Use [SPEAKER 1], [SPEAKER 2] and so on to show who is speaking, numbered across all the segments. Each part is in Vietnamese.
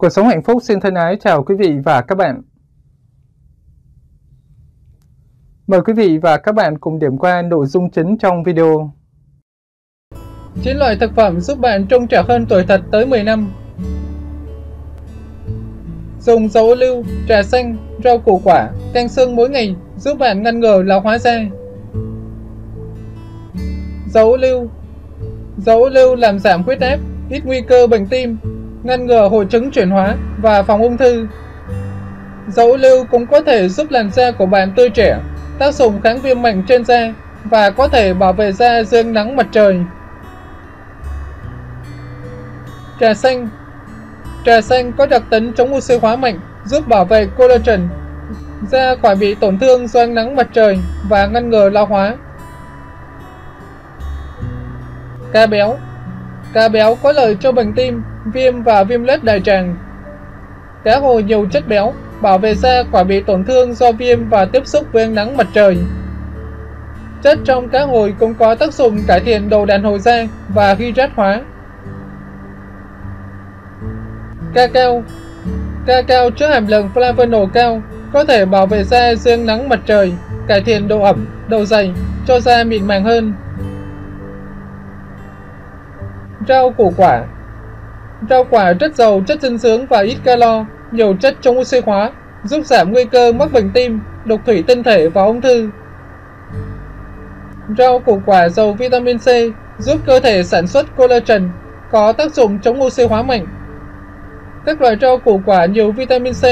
[SPEAKER 1] Cuộc sống hạnh phúc xin thân ái chào quý vị và các bạn. Mời quý vị và các bạn cùng điểm qua nội dung chính trong video. 9 loại thực phẩm giúp bạn trông trẻ hơn tuổi thật tới 10 năm. Dùng dầu ô lưu, trà xanh, rau củ quả, canh xương mỗi ngày giúp bạn ngăn ngừa lão hóa da. Dầu ô lưu Dầu ô lưu làm giảm huyết áp, ít nguy cơ bệnh tim, ngăn ngừa hội chứng chuyển hóa và phòng ung thư. Dầu ô lưu cũng có thể giúp làn da của bạn tươi trẻ, tác dụng kháng viêm mạnh trên da và có thể bảo vệ da dưới nắng mặt trời. Trà xanh Trà xanh có đặc tính chống oxy hóa mạnh, giúp bảo vệ collagen, da khỏi bị tổn thương do ánh nắng mặt trời và ngăn ngừa lão hóa. Cá béo Cá béo có lợi cho bệnh tim, viêm và viêm lết đại tràng. Cá hồi nhiều chất béo, bảo vệ da khỏi bị tổn thương do viêm và tiếp xúc với ánh nắng mặt trời. Chất trong cá hồi cũng có tác dụng cải thiện độ đàn hồi da và hydrat hóa. Cacao Cacao chứa hàm lượng flavonol cao, có thể bảo vệ da dưới nắng mặt trời, cải thiện độ ẩm, độ dày, cho da mịn màng hơn. Rau củ quả Rau quả rất giàu chất dinh dưỡng và ít calo, nhiều chất chống oxy hóa, giúp giảm nguy cơ mắc bệnh tim, đục thủy tinh thể và ung thư. Rau củ quả giàu vitamin C giúp cơ thể sản xuất collagen, có tác dụng chống oxy hóa mạnh. Các loại rau củ quả nhiều vitamin C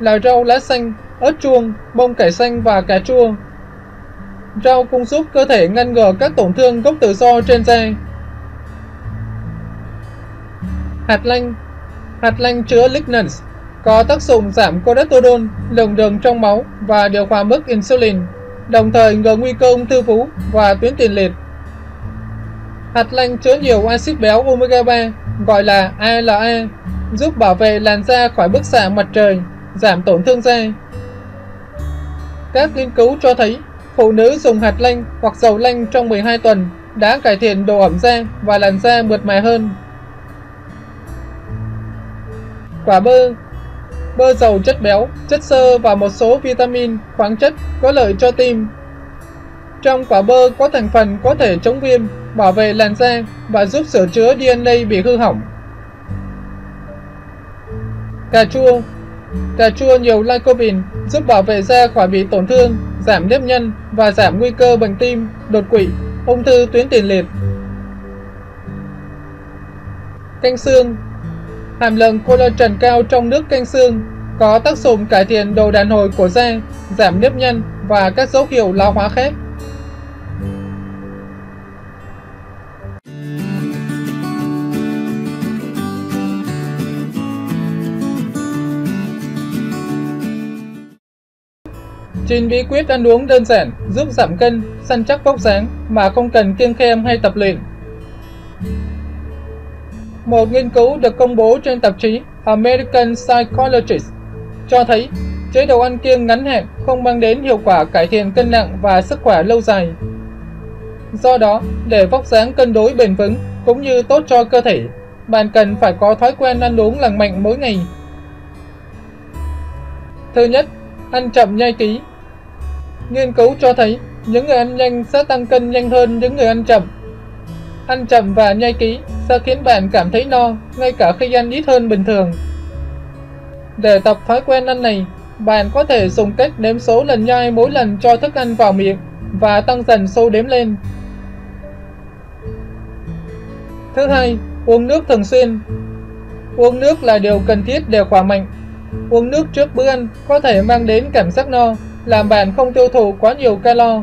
[SPEAKER 1] là rau lá xanh, ớt chuông, bông cải xanh và cà chua. Rau cũng giúp cơ thể ngăn ngừa các tổn thương gốc tự do trên da. Hạt lanh Hạt lanh chứa lignans, có tác dụng giảm cholesterol, lượng đường trong máu và điều hòa mức insulin, đồng thời ngừa nguy cơ ung thư vú và tuyến tiền liệt. Hạt lanh chứa nhiều axit béo omega 3, gọi là ALA, giúp bảo vệ làn da khỏi bức xạ mặt trời, giảm tổn thương da. Các nghiên cứu cho thấy phụ nữ dùng hạt lanh hoặc dầu lanh trong 12 tuần đã cải thiện độ ẩm da và làn da mượt mà hơn. Quả bơ Bơ giàu chất béo, chất xơ và một số vitamin, khoáng chất có lợi cho tim. Trong quả bơ có thành phần có thể chống viêm, bảo vệ làn da và giúp sửa chữa DNA bị hư hỏng. Cà chua Cà chua nhiều lycopene giúp bảo vệ da khỏi bị tổn thương, giảm nếp nhăn và giảm nguy cơ bệnh tim, đột quỵ, ung thư tuyến tiền liệt. Canh xương Hàm lượng collagen cao trong nước canh xương có tác dụng cải thiện độ đàn hồi của da, giảm nếp nhăn và các dấu hiệu lão hóa khác. Chín bí quyết ăn uống đơn giản giúp giảm cân, săn chắc vóc dáng mà không cần kiêng khem hay tập luyện. Một nghiên cứu được công bố trên tạp chí American Psychologist cho thấy chế độ ăn kiêng ngắn hạn không mang đến hiệu quả cải thiện cân nặng và sức khỏe lâu dài. Do đó, để vóc dáng cân đối bền vững cũng như tốt cho cơ thể, bạn cần phải có thói quen ăn uống lành mạnh mỗi ngày. Thứ nhất, ăn chậm nhai ký. Nghiên cứu cho thấy những người ăn nhanh sẽ tăng cân nhanh hơn những người ăn chậm. Ăn chậm và nhai kỹ sẽ khiến bạn cảm thấy no ngay cả khi ăn ít hơn bình thường. Để tập thói quen ăn này, bạn có thể dùng cách đếm số lần nhai mỗi lần cho thức ăn vào miệng và tăng dần số đếm lên. Thứ hai, uống nước thường xuyên. Uống nước là điều cần thiết để khỏe mạnh. Uống nước trước bữa ăn có thể mang đến cảm giác no, làm bạn không tiêu thụ quá nhiều calo.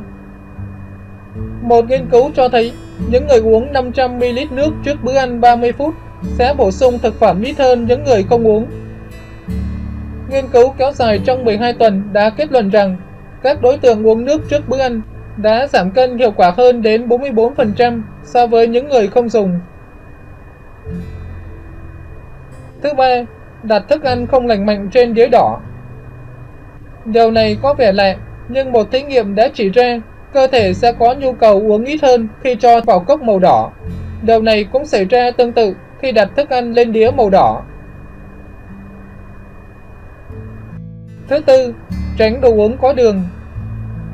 [SPEAKER 1] Một nghiên cứu cho thấy những người uống 500ml nước trước bữa ăn 30 phút sẽ bổ sung thực phẩm ít hơn những người không uống. Nghiên cứu kéo dài trong 12 tuần đã kết luận rằng các đối tượng uống nước trước bữa ăn đã giảm cân hiệu quả hơn đến 44% so với những người không dùng. Thứ ba, đặt thức ăn không lành mạnh trên đĩa đỏ. Điều này có vẻ lạ, nhưng một thí nghiệm đã chỉ ra cơ thể sẽ có nhu cầu uống ít hơn khi cho vào cốc màu đỏ. Điều này cũng xảy ra tương tự khi đặt thức ăn lên đĩa màu đỏ. Thứ tư, tránh đồ uống có đường.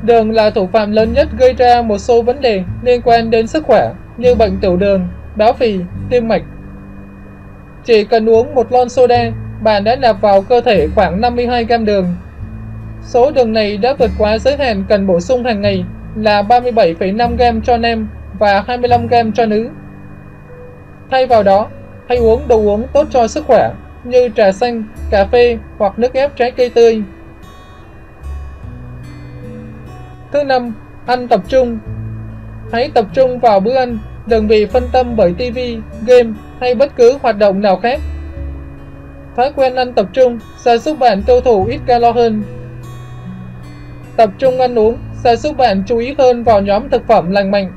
[SPEAKER 1] Đường là thủ phạm lớn nhất gây ra một số vấn đề liên quan đến sức khỏe như bệnh tiểu đường, béo phì, tim mạch. Chỉ cần uống một lon soda, bạn đã nạp vào cơ thể khoảng 52 gram đường. Số đường này đã vượt quá giới hạn cần bổ sung hàng ngày là 37,5 gram cho nam và 25 gram cho nữ. Thay vào đó, hãy uống đồ uống tốt cho sức khỏe như trà xanh, cà phê hoặc nước ép trái cây tươi. Thứ năm, ăn tập trung. Hãy tập trung vào bữa ăn, đừng bị phân tâm bởi TV, game hay bất cứ hoạt động nào khác. Thói quen ăn tập trung sẽ giúp bạn tiêu thụ ít calo hơn. Tập trung ăn uống sẽ giúp bạn chú ý hơn vào nhóm thực phẩm lành mạnh.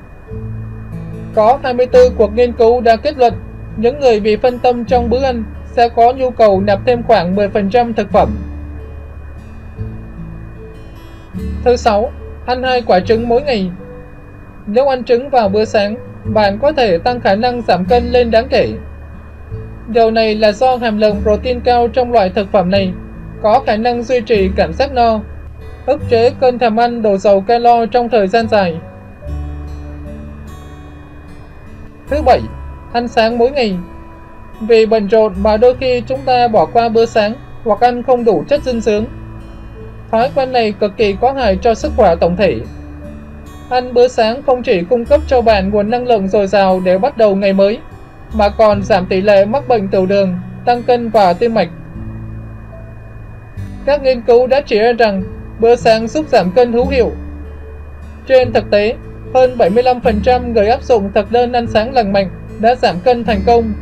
[SPEAKER 1] Có 24 cuộc nghiên cứu đã kết luận những người bị phân tâm trong bữa ăn sẽ có nhu cầu nạp thêm khoảng 10% thực phẩm. Thứ 6. Ăn hai quả trứng mỗi ngày. Nếu ăn trứng vào bữa sáng, bạn có thể tăng khả năng giảm cân lên đáng kể. Điều này là do hàm lượng protein cao trong loại thực phẩm này có khả năng duy trì cảm giác no, ức chế cơn thèm ăn đồ dầu calo trong thời gian dài. Thứ bảy, ăn sáng mỗi ngày. Vì bận rộn mà đôi khi chúng ta bỏ qua bữa sáng hoặc ăn không đủ chất dinh dưỡng. Thói quen này cực kỳ có hại cho sức khỏe tổng thể. Ăn bữa sáng không chỉ cung cấp cho bạn nguồn năng lượng dồi dào để bắt đầu ngày mới, mà còn giảm tỷ lệ mắc bệnh tiểu đường, tăng cân và tim mạch. Các nghiên cứu đã chỉ ra rằng bữa sáng giúp giảm cân hữu hiệu. Trên thực tế, hơn 75% người áp dụng thực đơn ăn sáng lành mạnh đã giảm cân thành công.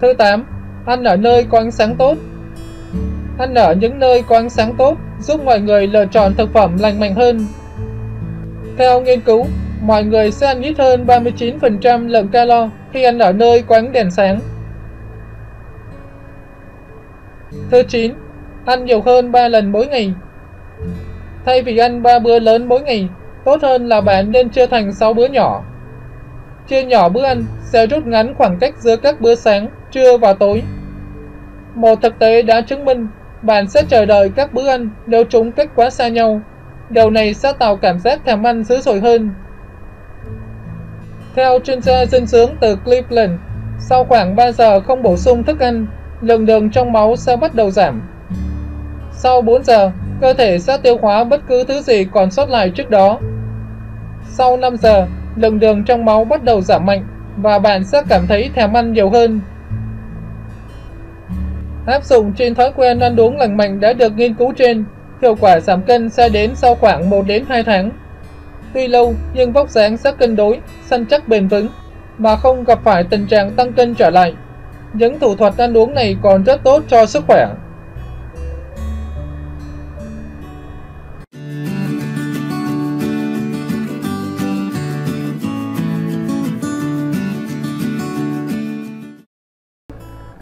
[SPEAKER 1] Thứ 8. Ăn ở nơi có ánh sáng tốt Ăn ở những nơi có ánh sáng tốt giúp mọi người lựa chọn thực phẩm lành mạnh hơn. Theo nghiên cứu, mọi người sẽ ăn ít hơn 39% lượng calo khi ăn ở nơi có ánh đèn sáng. Thứ 9. Ăn nhiều hơn 3 lần mỗi ngày Thay vì ăn 3 bữa lớn mỗi ngày, tốt hơn là bạn nên chia thành 6 bữa nhỏ. Chia nhỏ bữa ăn sẽ rút ngắn khoảng cách giữa các bữa sáng, trưa và tối. Một thực tế đã chứng minh bạn sẽ chờ đợi các bữa ăn nếu chúng cách quá xa nhau. Điều này sẽ tạo cảm giác thèm ăn dữ dội hơn. Theo chuyên gia dinh dưỡng từ Cleveland, sau khoảng 3 giờ không bổ sung thức ăn, lượng đường trong máu sẽ bắt đầu giảm. Sau 4 giờ, cơ thể sẽ tiêu hóa bất cứ thứ gì còn sót lại trước đó. Sau 5 giờ, lượng đường trong máu bắt đầu giảm mạnh và bạn sẽ cảm thấy thèm ăn nhiều hơn. Áp dụng trên thói quen ăn uống lành mạnh đã được nghiên cứu trên, hiệu quả giảm cân sẽ đến sau khoảng 1 đến 2 tháng. Tuy lâu nhưng vóc dáng sẽ cân đối, săn chắc bền vững mà không gặp phải tình trạng tăng cân trở lại. Những thủ thuật ăn uống này còn rất tốt cho sức khỏe.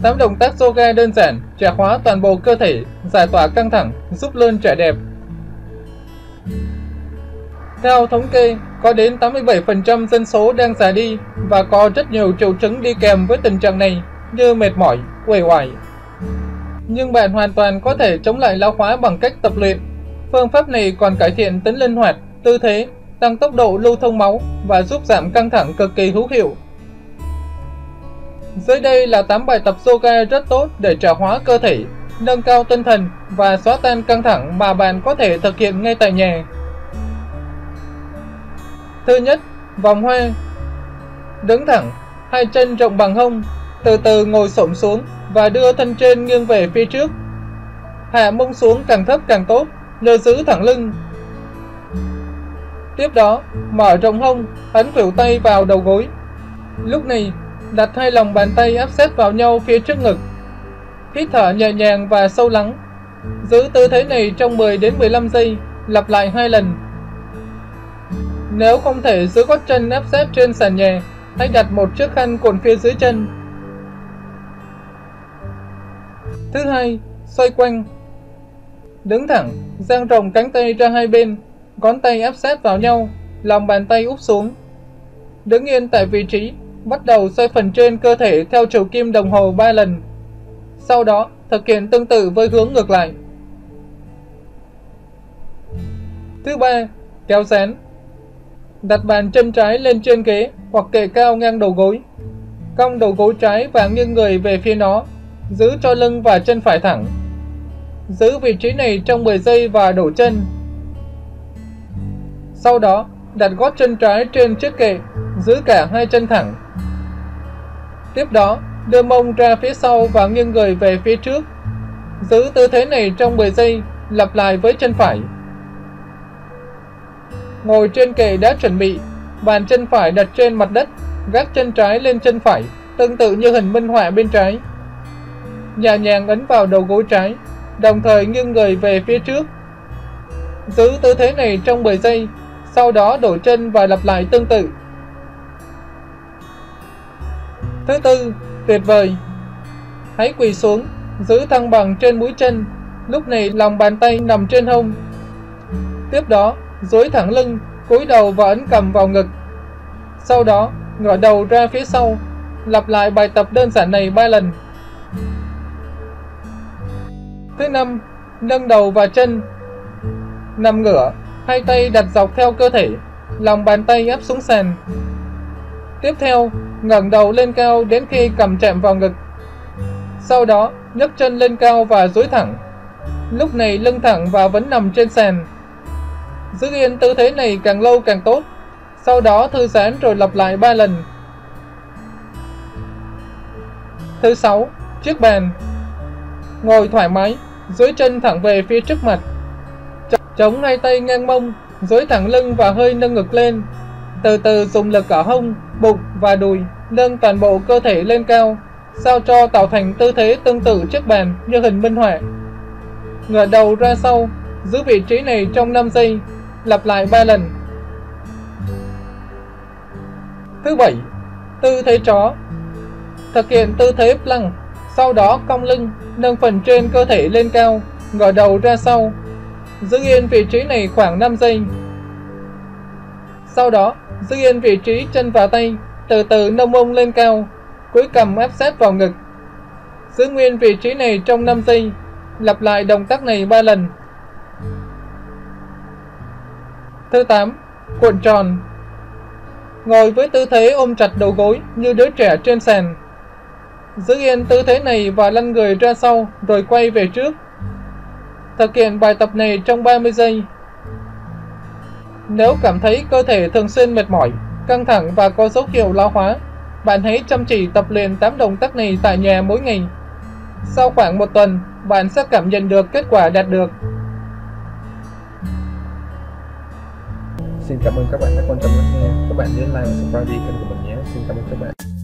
[SPEAKER 1] 8 động tác yoga đơn giản, trẻ hóa toàn bộ cơ thể, giải tỏa căng thẳng, giúp luôn trẻ đẹp. Theo thống kê, có đến 87% dân số đang già đi và có rất nhiều triệu chứng đi kèm với tình trạng này như mệt mỏi, uể oải. Nhưng bạn hoàn toàn có thể chống lại lão hóa bằng cách tập luyện. Phương pháp này còn cải thiện tính linh hoạt, tư thế, tăng tốc độ lưu thông máu và giúp giảm căng thẳng cực kỳ hữu hiệu dưới đây là 8 bài tập yoga rất tốt để trả hóa cơ thể, nâng cao tinh thần và xóa tan căng thẳng mà bạn có thể thực hiện ngay tại nhà. Thứ nhất, vòng hoa. Đứng thẳng, hai chân rộng bằng hông, từ từ ngồi xổm xuống và đưa thân trên nghiêng về phía trước. Hạ mông xuống càng thấp càng tốt, nhờ giữ thẳng lưng. Tiếp đó, mở rộng hông, ấn khuỷu tay vào đầu gối. Lúc này, đặt hai lòng bàn tay áp sát vào nhau phía trước ngực. Hít thở nhẹ nhàng và sâu lắng. Giữ tư thế này trong 10 đến 15 giây, lặp lại hai lần. Nếu không thể giữ gót chân áp sát trên sàn nhà, hãy đặt một chiếc khăn cuộn phía dưới chân. Thứ hai, xoay quanh. Đứng thẳng, dang rộng cánh tay ra hai bên, ngón tay áp sát vào nhau, lòng bàn tay úp xuống. Đứng yên tại vị trí bắt đầu xoay phần trên cơ thể theo chiều kim đồng hồ 3 lần. Sau đó, thực hiện tương tự với hướng ngược lại. Thứ ba, kéo dán. Đặt bàn chân trái lên trên ghế hoặc kệ cao ngang đầu gối. Cong đầu gối trái và nghiêng người về phía nó, giữ cho lưng và chân phải thẳng. Giữ vị trí này trong 10 giây và đổ chân. Sau đó, đặt gót chân trái trên chiếc kệ, giữ cả hai chân thẳng. Tiếp đó, đưa mông ra phía sau và nghiêng người về phía trước. Giữ tư thế này trong 10 giây, lặp lại với chân phải. Ngồi trên kệ đã chuẩn bị, bàn chân phải đặt trên mặt đất, gác chân trái lên chân phải, tương tự như hình minh họa bên trái. Nhẹ nhàng ấn vào đầu gối trái, đồng thời nghiêng người về phía trước. Giữ tư thế này trong 10 giây, sau đó đổi chân và lặp lại tương tự. Thứ tư, tuyệt vời. Hãy quỳ xuống, giữ thăng bằng trên mũi chân, lúc này lòng bàn tay nằm trên hông. Tiếp đó, duỗi thẳng lưng, cúi đầu và ấn cầm vào ngực. Sau đó, ngửa đầu ra phía sau, lặp lại bài tập đơn giản này 3 lần. Thứ năm, nâng đầu và chân. Nằm ngửa, hai tay đặt dọc theo cơ thể, lòng bàn tay áp xuống sàn. Tiếp theo, ngẩng đầu lên cao đến khi cầm chạm vào ngực. Sau đó, nhấc chân lên cao và duỗi thẳng. Lúc này lưng thẳng và vẫn nằm trên sàn. Giữ yên tư thế này càng lâu càng tốt. Sau đó thư giãn rồi lặp lại 3 lần. Thứ 6. Chiếc bàn Ngồi thoải mái, duỗi chân thẳng về phía trước mặt. Chống hai tay ngang mông, duỗi thẳng lưng và hơi nâng ngực lên. Từ từ dùng lực ở hông, bụng và đùi, nâng toàn bộ cơ thể lên cao, sao cho tạo thành tư thế tương tự chiếc bàn như hình minh họa. Ngửa đầu ra sau, giữ vị trí này trong 5 giây, lặp lại 3 lần. Thứ bảy, tư thế chó. Thực hiện tư thế plank, sau đó cong lưng, nâng phần trên cơ thể lên cao, ngửa đầu ra sau. Giữ yên vị trí này khoảng 5 giây. Sau đó, giữ yên vị trí chân và tay, từ từ nâng mông lên cao, cuối cầm áp sát vào ngực. Giữ nguyên vị trí này trong 5 giây, lặp lại động tác này 3 lần. Thứ 8. Cuộn tròn Ngồi với tư thế ôm chặt đầu gối như đứa trẻ trên sàn. Giữ yên tư thế này và lăn người ra sau rồi quay về trước. Thực hiện bài tập này trong 30 giây. Nếu cảm thấy cơ thể thường xuyên mệt mỏi, căng thẳng và có dấu hiệu lão hóa, bạn hãy chăm chỉ tập luyện 8 động tác này tại nhà mỗi ngày. Sau khoảng một tuần, bạn sẽ cảm nhận được kết quả đạt được.
[SPEAKER 2] Xin cảm ơn các bạn đã quan tâm lắng nghe. Các bạn nhớ like và subscribe kênh của mình nhé. Xin cảm ơn các bạn.